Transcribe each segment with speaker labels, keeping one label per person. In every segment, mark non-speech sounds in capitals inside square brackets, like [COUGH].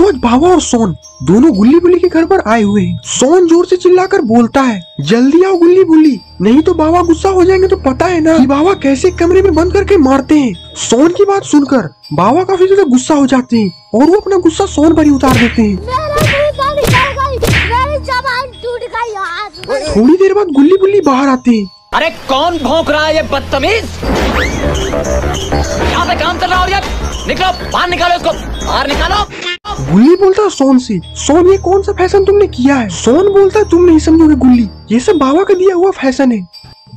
Speaker 1: आज बाबा और सोन, दोनों गुल्ली बुल्ली के घर पर आए हुए हैं। सोन ज़ोर से चिल्लाकर बोलता है, जल्दी आओ गुल्ली बुल्ली नहीं तो बाबा गुस्सा हो जाएँगे तो पता है ना कि बाबा कैसे कमरे में बंद करके मारते हैं। सोन की बात सुनकर बाबा काफ़ी ज़्यादा गुस्सा हो जाते हैं और वो अपना गुस्सा सोन पर ही उतार देते हैं।
Speaker 2: टूट
Speaker 1: थोड़ी देर बाद गुल्ली बुल्ली बाहर आते। हैं
Speaker 3: अरे कौन भौंक रहा है ये बदतमीज? यहाँ पे काम चल रहा है निकलो बाहर निकालो इसको बाहर निकालो।
Speaker 1: गुल्ली बोलता है सोन से। सोन ये कौन सा फ़ैशन तुमने किया है? सोन बोलता है तुम नहीं समझोगे गुल्ली। ये सब बाबा का दिया हुआ फ़ैशन है।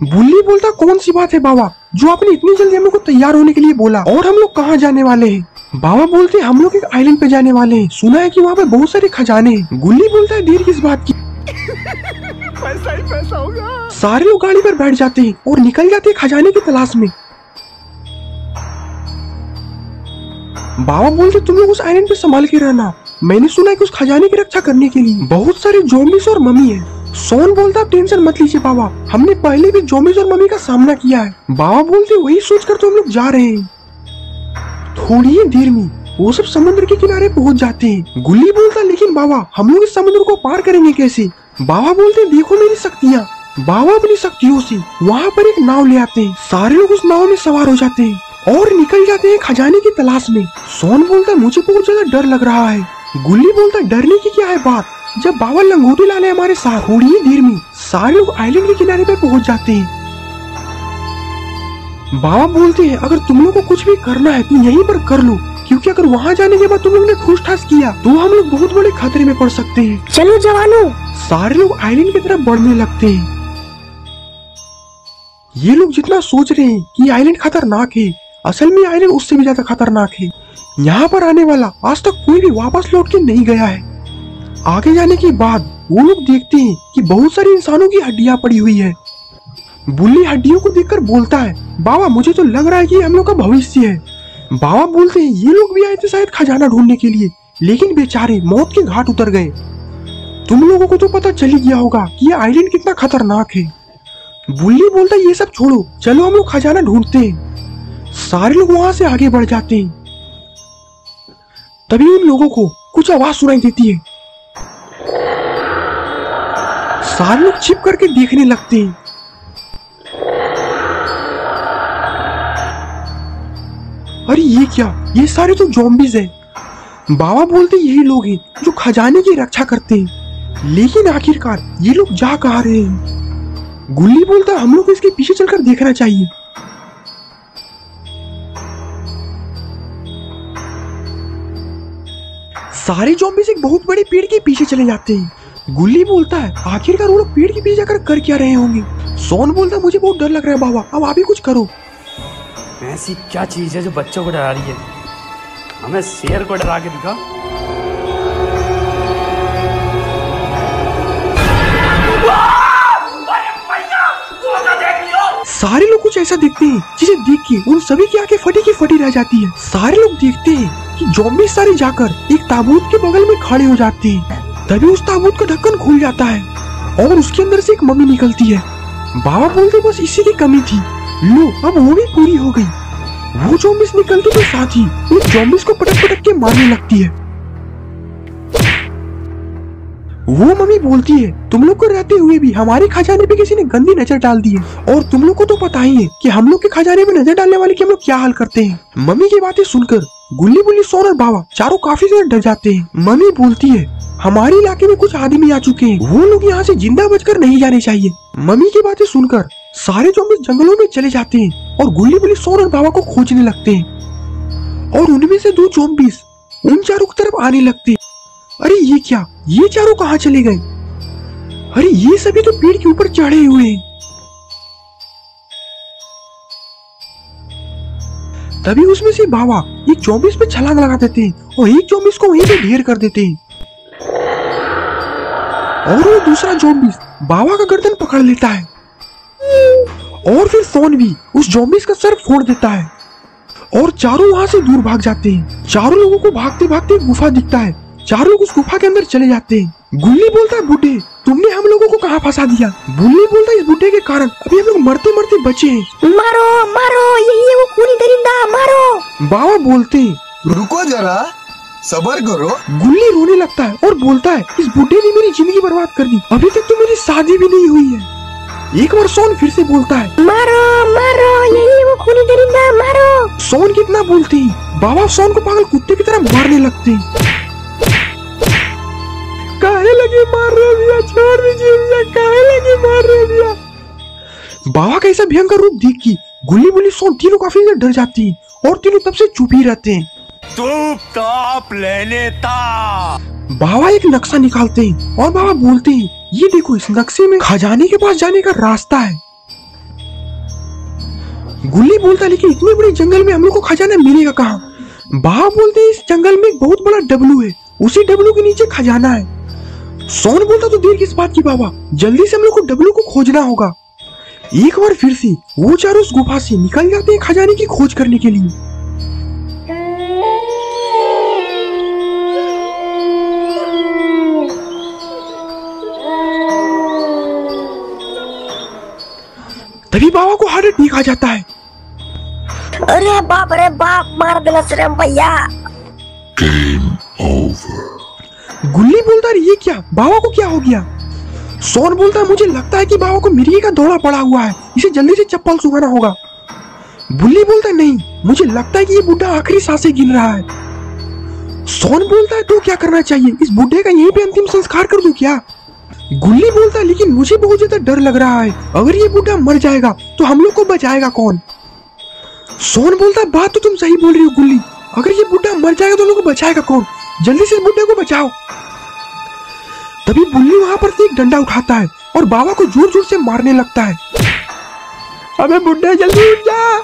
Speaker 1: बुल्ली बोलता कौन सी बात है बाबा? जो आपने इतनी जल्दी हम लोग को तैयार होने के लिए बोला। और हम लोग कहाँ जाने वाले हैं? बाबा बोलते हैं हम लोग एक आइलैंड पे जाने वाले हैं। सुना है कि वहाँ पे बहुत सारे खजाने हैं। गुल्ली बोलता है देर किस बात की? [LAUGHS]
Speaker 4: पैसा ही पैसा होगा।
Speaker 1: सारे लोग गाड़ी पर बैठ जाते हैं और निकल जाते हैं खजाने की तलाश में। बाबा बोलते तुम लोग उस आइलैंड पे संभाल के रहना। मैंने सुना है कि उस खजाने की रक्षा करने के लिए बहुत सारे जोम्बिस और मम्मी है। सोन बोलता, आप टेंशन मत लीजिए बाबा। हमने पहले भी जोम्बिस और मम्मी का सामना किया है। बाबा बोलते, वही सोचकर तो हम लोग जा रहे हैं। थोड़ी ही देर में वो सब समुद्र के किनारे पहुँच जाते हैं। गुल्ली बोलता, लेकिन बाबा, हम लोग इस समुद्र को पार करेंगे कैसे? बाबा बोलते देखो मेरी शक्तियाँ। बाबा अपनी शक्तियों से वहाँ पर एक नाव ले आते हैं। सारे लोग उस नाव में सवार हो जाते हैं और निकल जाते हैं खजाने की तलाश में। सोन बोलता मुझे बहुत ज़्यादा डर लग रहा है। गुल्ली बोलता डरने की क्या है बात? जब बाबा लंगोटी लाले हमारे साथ थोड़ी ही देर में सारे लोग आइलैंड के किनारे पे पहुँच जाते हैं। बाबा बोलते हैं, अगर तुम लोग को कुछ भी करना है तो यहीं पर कर लो। क्योंकि अगर वहाँ जाने के बाद तुम लोग ने ठूस ठास किया तो हम लोग बहुत बड़े खतरे में पड़ सकते हैं।
Speaker 2: चलो जवानों।
Speaker 1: सारे लोग आइलैंड की तरफ़ बढ़ने लगते हैं। ये लोग जितना सोच रहे हैं कि आइलैंड खतरनाक है असल में आइलैंड उससे भी ज़्यादा खतरनाक है। यहाँ पर आने वाला आज तक कोई भी वापस लौट के नहीं गया है। आगे जाने के बाद वो लोग देखते हैं कि बहुत सारी इंसानों की हड्डियाँ पड़ी हुई है। बुल्ली हड्डियों को देखकर बोलता है बाबा मुझे तो लग रहा है कि हम लोग का भविष्य है। बाबा बोलते हैं, ये लोग भी आए थे शायद खजाना ढूँढने के लिए, लेकिन बेचारे मौत के घाट उतर गए। तुम लोगों को तो पता चल ही गया होगा कि ये आइलैंड कितना खतरनाक है। बुल्ली बोलता है, ये सब छोड़ो, चलो हम लोग खजाना ढूंढते हैं। सारे लोग वहाँ से आगे बढ़ जाते हैं। तभी उन लोगों को कुछ आवाज़ सुनाई देती है। सारे लोग छिप करके देखने लगते हैं। अरे ये क्या? ये सारे तो जॉम्बीज हैं। बाबा बोलते यही लोग हैं, जो खजाने की रक्षा करते हैं। लेकिन आखिरकार ये लोग जा कहा रहे हैं? गुल्ली बोलता हम लोग इसके पीछे चलकर देखना चाहिए। सारे जॉम्बीज एक बहुत बड़े पेड़ के पीछे चले जाते हैं। गुल्ली बोलता है, आखिरकार वो लोग पेड़ के पीछे जाकर कर क्या रहे होंगे? सोन बोलता है, मुझे बहुत डर लग रहा है बाबा, अब आप ही कुछ करो।
Speaker 5: ऐसी क्या चीज़ है जो बच्चों को डरा रही है? हमें शेर को डरा के दिखा
Speaker 1: सारे लोग कुछ ऐसा देखते हैं, जिसे देख के उन सभी की आँखें फटी की फटी रह जाती है। सारे लोग देखते हैं कि जॉम्बी सारे जाकर एक ताबूत के बगल में खड़े हो जाते हैं। तभी उस ताबूत का ढक्कन खुल जाता है और उसके अंदर से एक मम्मी निकलती है। बाबा बोलते बस इसी की कमी थी। लो, अब वो भी पूरी हो गई। वो जॉम्बिस निकलती तो साथ ही उन जॉम्बिस को पटक पटक के मारने लगती है। वो मम्मी बोलती है, तुम लोग को रहते हुए भी हमारे खजाने पे किसी ने गंदी नज़र डाल दी है, और तुम लोग को तो पता ही है कि हम लोग के खजाने पे नज़र डालने वाले की हम लोग क्या हाल करते हैं। मम्मी की बातें सुनकर गुल्ली बुल्ली सोन और बाबा चारों काफ़ी ज़्यादा डर जाते हैं। मम्मी बोलती है, हमारे इलाके में कुछ आदमी आ चुके हैं। वो लोग यहाँ से ज़िंदा बचकर नहीं जाने चाहिए। मम्मी की बातें सुनकर सारे जोम्बिस जंगलों में चले जाते हैं और गुल्ली बुल्ली सोन और बाबा को खोजने लगते हैं। और उनमें से दो जोम्बिस उन चारों की तरफ़ आने लगते अरे ये क्या? ये चारों कहाँ चले गए? अरे ये सभी तो पेड़ के ऊपर चढ़े हुए हैं। तभी उसमें से बाबा एक चौबीस पे छलांग लगा देते हैं और एक चौबीस को वहीं पे ढेर कर देते हैं। और वो दूसरा जोम्बिस बाबा का गर्दन पकड़ लेता है। और फिर सोन भी उस जोम्बिस का सर फोड़ देता है। और चारों वहाँ से दूर भाग जाते हैं। चारों लोगों को भागते भागते गुफा दिखता है। चारों लोग उस गुफा के अंदर चले जाते हैं। गुल्ली बोलता है बूढ़े तुमने हम लोगों को कहाँ फंसा दिया? गुल्ली बोलता है इस बुढ़े के कारण अभी हम लोग मरते मरते बचे हैं।
Speaker 2: मारो मारो यही है वो खूनी दरिंदा मारो।
Speaker 1: बाबा बोलते
Speaker 6: रुको जरा सबर करो।
Speaker 1: गुल्ली रोने लगता है और बोलता है इस बुढ़े ने मेरी ज़िंदगी बर्बाद कर दी अभी तक तो मेरी शादी भी नहीं हुई है। एक बार सोन फिर से बोलता है
Speaker 2: मारो मारो यही है वो खूनी दरिंदा मारो।
Speaker 1: सोन कितना बोलते ही बाबा सोन को पागल कुत्ते की तरह मारने लगते हैं। काहे लगे मार रहे भैया? छोड़ दीजिए भैया काहे लगे मार रहे भैया? बाबा का ऐसा भयंकर रूप देख की गुल्ली बुल्ली सोन तीनों काफ़ी ज़्यादा डर जाती हैं और तीनों तब से चुप ही रहते हैं।
Speaker 4: चुप ताप लेने ता।
Speaker 1: बाबा एक नक्शा निकालते हैं और बाबा बोलते हैं ये देखो इस नक्शे में खजाने के पास जाने का रास्ता है। गुल्ली बोलता है लेकिन इतने बड़े जंगल में हम लोग को खजाना मिलेगा कहाँ? बाबा बोलते हैं इस जंगल में एक बहुत बड़ा डब्लू है उसी डब्लू के नीचे खजाना है। सोन बोलता तो देर किस बात की बाबा? जल्दी से हम लोग को डब्लू को खोजना होगा। एक बार फिर से वो चार उस गुफा से निकल जाते हैं खजाने की खोज करने के लिए। तभी बाबा को हार्ट अटैक आ जाता है।
Speaker 2: अरे बाप रे, बाप मार दिला भैया।
Speaker 1: गुल्ली बोलता है ये क्या? बाबा को क्या हो गया? सोन बोलता है, मुझे लगता है कि बाबा को मिर्गी का दौरा पड़ा हुआ है। इसे जल्दी से चप्पल सुखाना होगा। बुल्ली बोलता है, नहीं, मुझे लगता है कि ये बुढ़ा आखिरी साँसें गिन रहा है। सोन बोलता है तो क्या करना चाहिए? इस बुढ़े का यहीं पे अंतिम संस्कार कर दूँ क्या? गुल्ली बोलता है, लेकिन मुझे बहुत ज़्यादा डर लग रहा है। अगर ये बुढ़ा मर जाएगा तो हम लोग को बचाएगा कौन? सोन बोलता है, बात तो तुम सही बोल रही हो, गुल्ली। अगर ये बुढ़ा मर जाएगा तो हम लोग को बचाएगा कौन? जल्दी से बुड्ढे को बचाओ। तभी बुल्ली वहाँ पर से एक डंडा उठाता है और बाबा को ज़ोर ज़ोर से मारने लगता है। अबे बुड्ढे जल्दी उठ जा।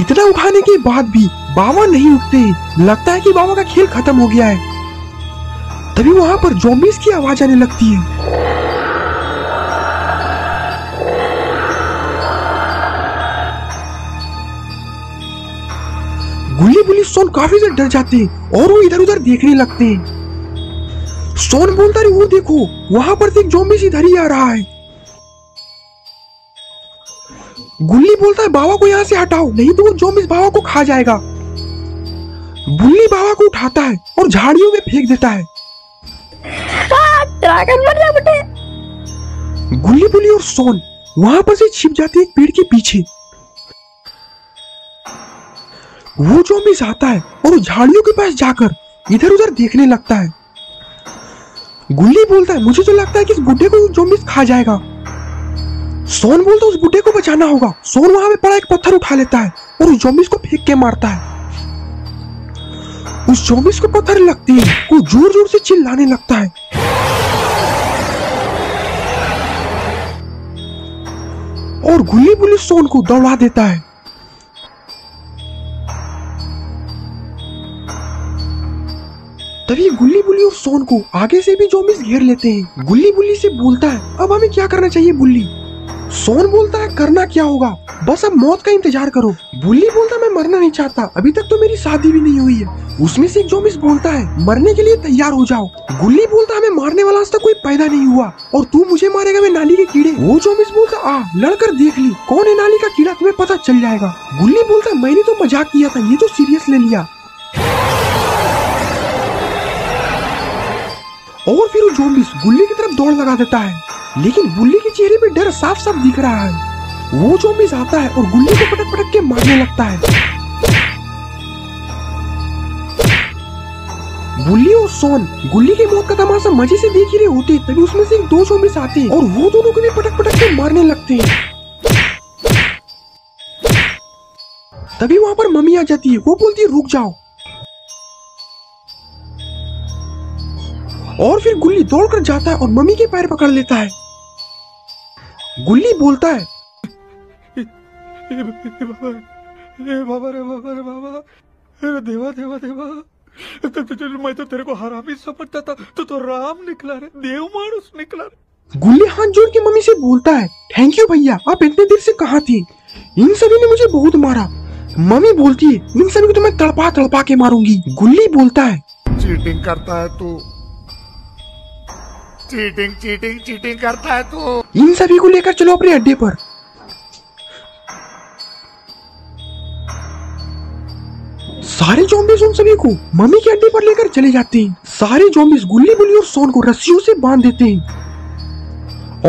Speaker 1: इतना उठाने के बाद भी बाबा नहीं उठते लगता है कि बाबा का खेल खत्म हो गया है। तभी वहाँ पर जोमिस की आवाज़ आने लगती है। गुल्ली बुल्ली सोन काफ़ी से डर जाते हैं और वो इधर उधर देखने लगते। हैं सोन बोलता है वो देखो वहाँ पर एक जोम्बी इधर ही आ रहा है। गुल्ली बोलता है बाबा को यहाँ से हटाओ नहीं तो वो जोम्बिस बाबा को खा जाएगा। बुल्ली बाबा को उठाता है और झाड़ियों में फेंक देता है।
Speaker 2: ड्रैगन मर जा बेटे।
Speaker 1: गुल्ली बुल्ली और सोन वहाँ पर से छिप जाती है पेड़ के पीछे। वो जोम्बिस आता है और झाड़ियों के पास जाकर इधर उधर देखने लगता है। गुल्ली बोलता है, मुझे तो लगता है कि इस बुढ़े को जोम्बिस खा जाएगा। सोन बोलता है, उस बुढ़े को बचाना होगा। सोन वहाँ पे पड़ा एक पत्थर उठा लेता है और उस जोम्बिस को फेंक के मारता है। उस जोम्बिस को पत्थर लगती है, वो ज़ोर ज़ोर से चिल्लाने लगता है। और गुल्ली बुल्ली सोन को दौड़ा देता है। तभी गुल्ली बुल्ली और सोन को आगे से भी जोमिस घेर लेते हैं। गुल्ली बुल्ली से बोलता है, अब हमें क्या करना चाहिए बुल्ली? सोन बोलता है, करना क्या होगा? बस अब मौत का इंतज़ार करो। बुल्ली बोलता, मैं मरना नहीं चाहता, अभी तक तो मेरी शादी भी नहीं हुई है। उसमें से एक जोमिस बोलता है, मरने के लिए तैयार हो जाओ। गुल्ली बोलता, हमें मारने वाला आज तक कोई पैदा नहीं हुआ, और तू मुझे मारेगा, मैं नाली के कीड़े। वो जोमिस बोलता, आ, लड़कर देख ली, कौन है नाली का कीड़ा, तुम्हें पता चल जाएगा। गुल्ली बोलता, मैंने तो मज़ाक किया था, ये तो सीरियस ले लिया। और फिर वो जोम्बिस गुल्ली की तरफ़ दौड़ लगा देता है। लेकिन गुल्ली के चेहरे पे डर साफ़ साफ़ दिख रहा है। वो जोम्बिस आता है और गुल्ली को पटक पटक के मारने लगता है। गुल्ली और सोन गुल्ली की मौत का तमाशा मज़े से देख ही रहे होते तभी उसमें से एक दो जोम्बिस आते हैं और वो दोनों को भी पटक पटक के मारने लगते हैं। तभी वहाँ पर मम्मी आ जाती है। वो बोलती है, रुक जाओ। और फिर गुल्ली दौड़कर जाता है और मम्मी के पैर पकड़ लेता है। गुल्ली बोलता है
Speaker 4: बाबा बाबा रे बाबा रे बाबा अरे देवा देवा देवा तो, तो, तो, मैं तो तेरे को हरामी समझता था तो तो राम निकला रे देव मानुस निकला रे.
Speaker 1: गुल्ली हाथ जोड़ के मम्मी से बोलता है थैंक यू भैया आप इतने देर से कहाँ थे? इन सभी ने मुझे बहुत मारा। मम्मी बोलती है इन सभी को तो मैं तड़पा तड़पा के मारूँगी। गुल्ली बोलता है
Speaker 6: चीटिंग करता है तू।
Speaker 4: चीटिंग चीटिंग चीटिंग करता है तू।
Speaker 1: इन सभी को लेकर चलो अपने अड्डे पर। सारे जोम्बिस उन सभी को मम्मी के अड्डे पर लेकर चले जाते हैं। सारे जोम्बिस गुल्ली बुल्ली और सोन को रस्सियों से बाँध देते हैं।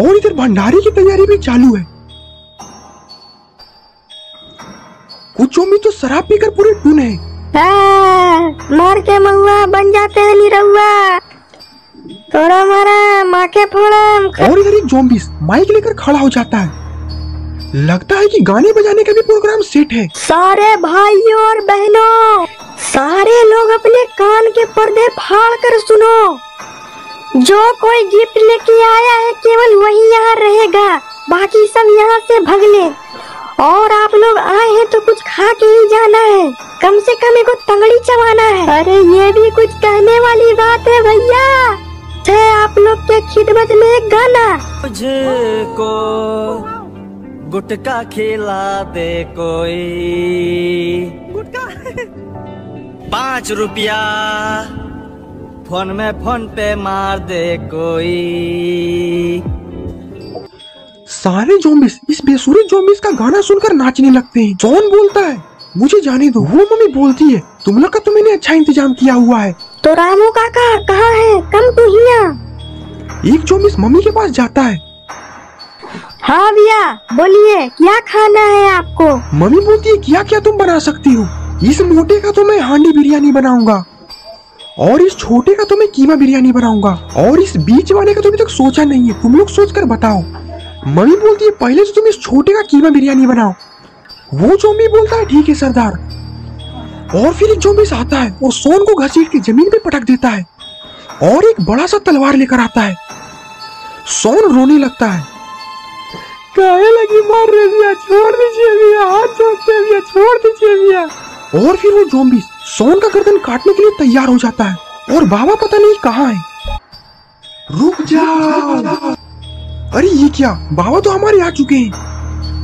Speaker 1: और इधर भंडारे की तैयारी भी चालू है। कुछ जोम्बी तो शराब पीकर पूरे टून है।
Speaker 2: हाँ, मार के महुआ बन जाते हैं निरहुआ। थोड़ा मारा माँ के फोड़म
Speaker 1: और इधर एक जोम्बिस माइक लेकर खड़ा हो जाता है। लगता है कि गाने बजाने का भी प्रोग्राम सेट है।
Speaker 2: सारे भाइयों और बहनों सारे लोग अपने कान के पर्दे फाड़ कर सुनो। जो कोई गिफ्ट लेके आया है केवल वही यहाँ रहेगा। बाकी सब यहाँ से भग ले। और आप लोग आए हैं तो कुछ खा के ही जाना है। कम से कम एक तंगड़ी चबाना है। अरे ये भी कुछ कहने वाली बात है भैया। है आप लोग के खिदमत में एक गाना।
Speaker 3: मुझे को गुटका खिला दे कोई। गुटका? पाँच रुपया फ़ोन में फ़ोन पे मार दे कोई।
Speaker 1: सारे जोम्बिस इस बेसुरे जोम्बिस का गाना सुनकर नाचने लगते हैं। जॉन बोलता है मुझे जाने दो। वो मम्मी बोलती है तुम लोग का तो मैंने अच्छा इंतज़ाम किया हुआ है।
Speaker 2: तो रामू काका कहाँ है? कम तो हिया
Speaker 1: एक जोम्बिस मम्मी के पास जाता है।
Speaker 2: हाँ भैया बोलिए क्या खाना है आपको?
Speaker 1: मम्मी बोलती है क्या क्या तुम बना सकती हो? इस मोटे का तो मैं हांडी बिरयानी बनाऊँगा। और इस छोटे का तो मैं कीमा बिरयानी बनाऊँगा। और इस बीच वाले का तो अभी तक सोचा नहीं है। तुम लोग सोच कर बताओ। मम्मी बोलती है पहले तो तुम इस छोटे का कीमा बिरयानी बनाओ। वो जोम्बी बोलता है ठीक है सरदार। और फिर एक जोम्बिस आता है और सोन को घसीट के ज़मीन पे पटक देता है और एक बड़ा सा तलवार लेकर आता है। सोन रोने लगता है। काहे लगी मार रहे भैया? छोड़ दीजिए भैया हाथ जोड़ते भैया छोड़ दीजिए भैया। और फिर वो जोम्बिस सोन का गर्दन काटने के लिए तैयार हो जाता है और बाबा पता नहीं कहाँ है। रुक जा। अरे ये क्या? बाबा तो हमारे आ चुके हैं।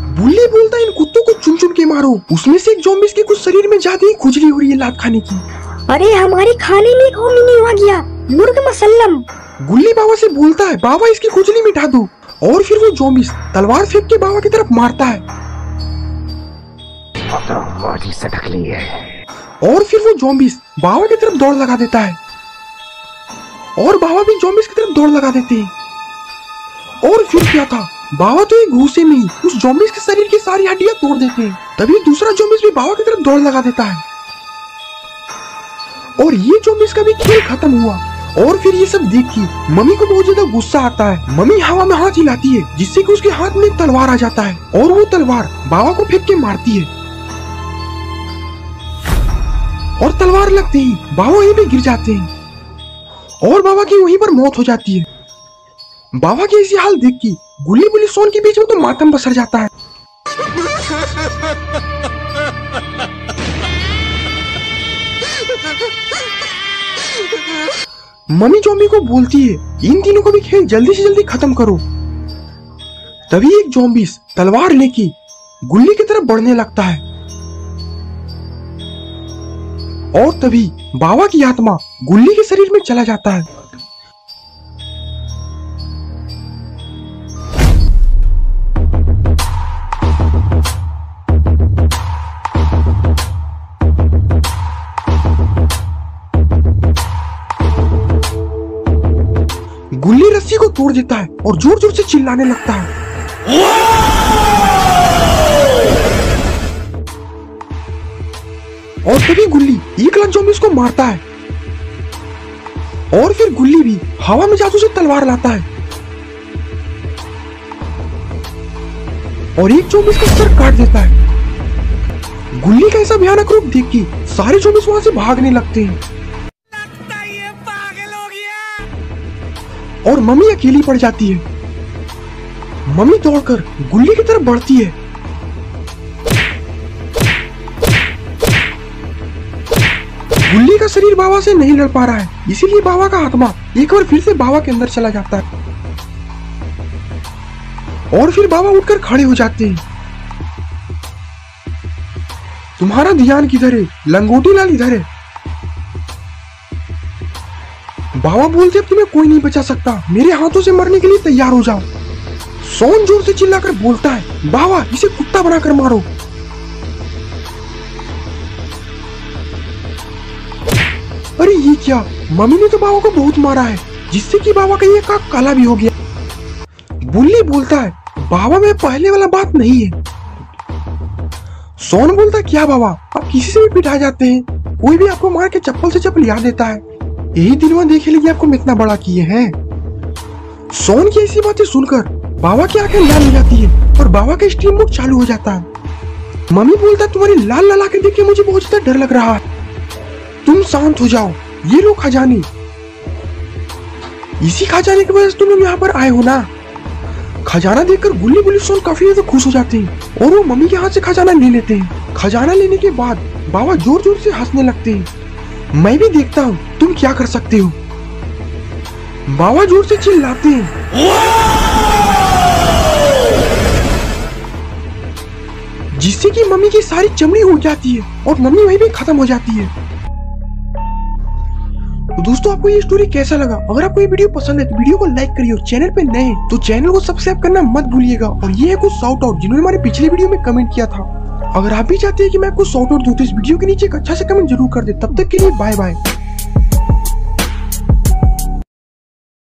Speaker 1: बुल्ली बोलता है इन कुत्तों को चुन चुन के मारो। उसमें से एक जोम्बिस के कुछ शरीर में जाते ही खुजली हो रही है लात खाने की।
Speaker 2: अरे हमारे खाने में कौन नहीं आ गया मुर्ग मसल्लम।
Speaker 1: गुल्ली बाबा से बोलता है बाबा इसकी खुजली मिटा दो। और फिर वो जोम्बिस तलवार फेंक के बाबा की तरफ़ मारता है। और फिर वो जोम्बिस बाबा की तरफ़ दौड़ लगा देता है। और बाबा भी जोम्बिस की तरफ़ दौड़ लगा देते हैं। और फिर क्या था बाबा तो एक घूसे में उस जोम्बिस के शरीर की सारी हड्डियाँ तोड़ देते हैं। तभी दूसरा जोम्बिस भी बाबा की तरफ़ दौड़ लगा देता है। और ये जोम्बिस का भी खेल खत्म हुआ। और फिर ये सब देख के मम्मी को बहुत ज़्यादा गुस्सा आता है। मम्मी हवा में हाथ हिलाती है, जिससे कि उसके हाथ में तलवार आ जाता है। और वो तलवार बाबा को फेंक के मारती है। और तलवार लगते ही बाबा वहीं पे गिर जाते हैं। और बाबा की वहीं पर मौत हो जाती है। बाबा की ऐसी हाल देख के गुल्ली बुल्ली सोन के बीच में तो मातम बसर जाता है। मम्मी जोम्बी को बोलती है इन तीनों को भी खेल जल्दी से जल्दी खत्म करो। तभी एक जोम्बिस तलवार लेके गुल्ली की तरफ़ बढ़ने लगता है। और तभी बाबा की आत्मा गुल्ली के शरीर में चला जाता है। गुल्ली रस्सी को तोड़ देता है और ज़ोर ज़ोर से चिल्लाने लगता है। और तभी गुल्ली एक लाख जोम्बिस को मारता है। और फिर गुल्ली भी हवा में जादू से तलवार लाता है। और एक चौबीस का सर काट देता है। गुल्ली का ऐसा भयानक रूप देख के सारे चौबीस वहाँ से भागने लगते हैं। और मम्मी अकेली पड़ जाती है। मम्मी दौड़कर गुल्ली की तरफ़ बढ़ती है। गुल्ली का शरीर बाबा से नहीं लड़ पा रहा है, इसीलिए बाबा का आत्मा एक बार फिर से बाबा के अंदर चला जाता है। और फिर बाबा उठकर खड़े हो जाते हैं। तुम्हारा ध्यान किधर है? लंगोटी लाल इधर है। बाबा बोलते अब तुम्हें कोई नहीं बचा सकता। मेरे हाथों से मरने के लिए तैयार हो जाओ। सोन ज़ोर से चिल्लाकर बोलता है, बाबा, इसे कुत्ता बनाकर मारो। अरे, ये क्या? मम्मी ने तो बाबा को बहुत मारा है, जिससे कि बाबा का ये काक काला भी हो गया। बुल्ली बोलता है, बाबा, में पहले वाला बात नहीं है। सोन बोलता क्या बाबा, आप किसी से भी पिटा जाते हैं? कोई भी आपको मार के चप्पल से चप्पल याद देता है। यही दिनवा देखे लिए आपको इतना बड़ा किए हैं। सोन की ऐसी बातें सुनकर बाबा की आँखें लाल हो जाती है और बाबा का स्टीम बुक चालू हो जाता है। मम्मी बोलता, तुम्हारी लाल लाल आँखें देख के मुझे बहुत ज़्यादा डर लग रहा है। तुम शांत हो जाओ, ये लो खजाने। इसी खजाने की वजह से तुम लोग यहाँ पर आए हो ना? खजाना देखकर गुल्ली गुल्ली सोन काफ़ी ज़्यादा खुश हो जाते हैं और वो मम्मी के हाथ से खजाना ले लेते हैं। खजाना लेने के बाद बाबा ज़ोर ज़ोर से हंसने लगते हैं। मैं भी देखता हूँ। तुम क्या कर सकते हो? बाबा ज़ोर से चिल्लाते हैं। जिससे कि मम्मी की सारी चमड़ी उड़ जाती है और मम्मी वहीं भी खत्म हो जाती है। तो दोस्तों, आपको ये स्टोरी कैसा लगा? अगर आपको ये वीडियो पसंद है तो वीडियो को लाइक करिए और चैनल पे नए तो चैनल को सब्सक्राइब करना मत भूलिएगा। और ये है कुछ शाउट आउट जिन्होंने हमारे पिछले वीडियो में कमेंट किया था। अगर आप भी चाहते हैं कि मैं आपको शॉर्ट तो इस वीडियो के नीचे एक अच्छा से कमेंट ज़रूर कर दे, तब तक के लिए बाय बाय